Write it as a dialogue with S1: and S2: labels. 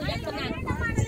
S1: 哎呀你别